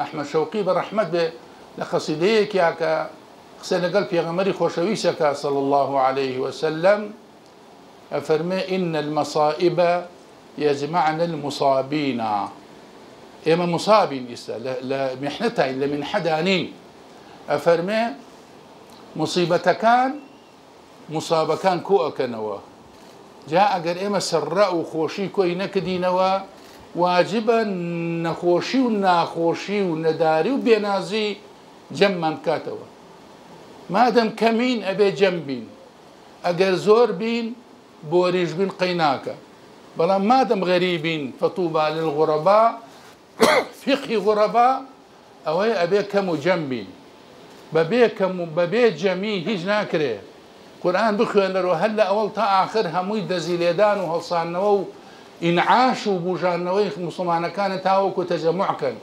ئەحمە شەوقی بە ڕەحمەت بێ لە قەسیدەیەکیا کە قسە لەگەڵ پێغەمەری خۆشەویستەکە صل الله عليه وسلم. ئەفەرمێ إن المصائب يجمعنا المصابين. ئێمە مصابین ئیستا لە محنەتین لە من حەدانین ئەفەرمێ مصیبەتەکان مسابەکان کۆ ئەەکەنەوە جا ئەگەر ئێمە سەرڕە و خۆشی کۆی نەکردینەوە واجبە نەخۆشی و ناخۆشی و نەداری و بێنازی جەممان بکاتەوە مادەم کەمین ئەبێ جەم بین. ئەگەر زۆر بین بۆریش بین قەیناکە. بەڵام مادەم غەریبین فەتوبا للغڕەبا فقی غڕەبا ئەوەی ئەبێ کەم و جەم بین. بەبێ کەم و بەبێ جەمی هیچ ناکرێ. قورآن بخوێنەرەوە هەر لە ئەوڵ تا آخر هەمووی دەزیلێدان و هەڵسانەوە و ئینعاش و بژانەوەی مسلمانەکانە تاوەکو تەجەمعکەن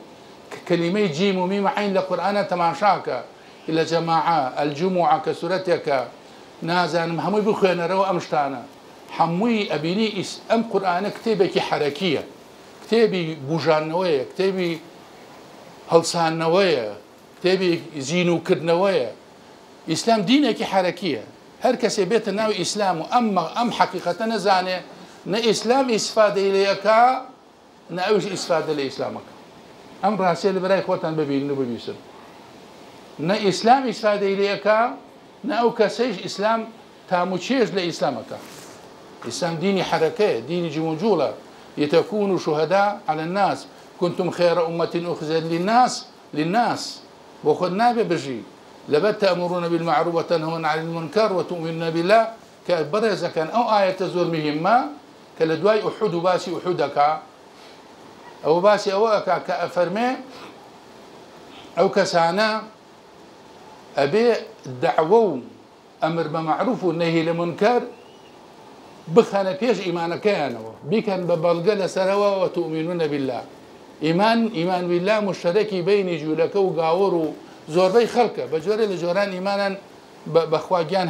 كلمة جيم وميم عين لقرآن تماشاك. إلى جماعة الجمعة كسورتك. نازان هموي بخوين رو أمشتانا. حموي أبيني إس أم قرآن كتابك حركية. كتابي بوجان نوية كتابي هلسان نوية كتابي زينو كرنوية إسلام دينك حركية. هر كسي بيت ناو إسلام أما أم حقيقة نزانه نا إسلام إسفادة إليك نا أوش إسفادة لإسلامك. ئەم ڕاستێ لە بەرای خۆتان ببین و ببیسن ئیسفادەی لەکە نە ئەو کەسەیش ئیسلام تاموچێژ لە ئیسلامەکە ئیسلام دینی حرەکەی دینی جموجوڵە يتكونوا شهداء على الناس. كنتم خير أمة أخذت للناس للناس. وخذ نابي بجي. لبت تأمرون بالمعروف وتنهون عن المنكر وتؤمنون بالله. كبرز كان أو آية تزور مهمة. كالدواي أحد باسي أحدك. ئەوە باسی ئەوە کە ئەفەرمێ ئەو کەسانە ئەبێ دعوە و ئەمر بە معروف و نەهی لە منکەر بخەنە پێش ئیمانەکەیانەوە بیکەن بە بالله ئیمان ئیمان بالله مشترەکی بینی جوولەکە و گاوەڕ و زۆربەی خەڵکە بە جۆرە لە جۆران ئیمانان بەخواگیان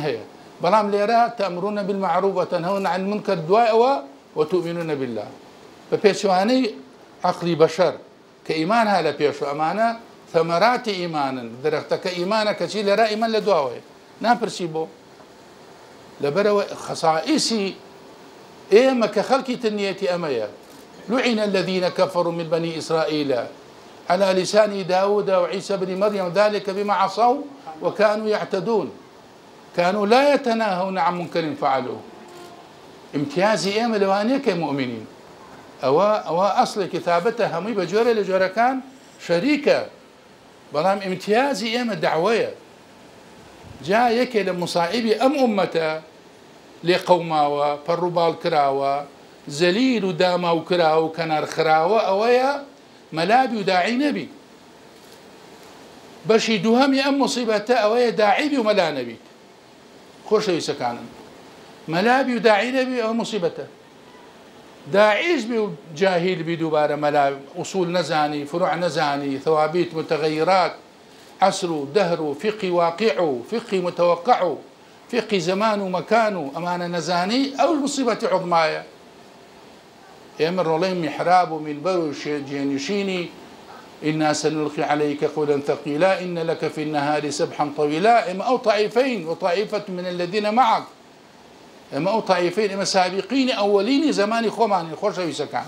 عن المنکر دوای ئەوە وتؤمنون بالله. بە پێچوانەی عقلی بەشەر کە ئیمان ها لە پێش ئەمانە ثەمەراتی ئیمانن درەختەکە ئیمانە کەچی لەرا ئیمان لە دواوەیە ناپرسی بۆ لەبەرەوە خەسائیسی ئێمە کە تنیەتی ئەمەیە لعن الذين كفروا من بني إسرائيل. على لسان داود وعيسى بن مريم. ذلك بما عصوا وكانوا يعتدون. كانوا لا يتناهون عن منكر فعلوه. امتياز أيام لوانيك مؤمنين ئەوە ئەوە ئەسڵی کتابەتە هەمووی بە جۆرە لە جۆرەکان شەریکە. بەڵام ئیمتیازی ئێمە داوەیە جا یەکێ لە مساعبی ئەم عومەتە لێ قەوماوە پەڕووباڵ کراوە زەلیر و داما و کرا و کەنارخراوە ئەوەیە مەلابی و داعی نەبی. بەشی دووهەمی ئەم مصیبەتە ئەوەیە داعیبی و مەلا نەبیت. خۆشەویستەکانم. مەلابی و داعی نەبی ئەوە مصیبەتە داعش بي بي دوباره ملا أصول نزاني فروع نزاني ثوابيت متغيرات عصر دهر فقه واقع فقه متوقع فقه زمان ومكان أمان نزاني أو المصيبة عظمايا يمر لهم محراب من برو جينشيني إنا سنلقي عليك قولا ثقيلا إن لك في النهار سبحا طويلا أو طائفين وطائفة من الذين معك. ئەمە ئەو تایفین ئمە سابقینی ئەولینی زمانی خۆمانی خۆشەویستەکان.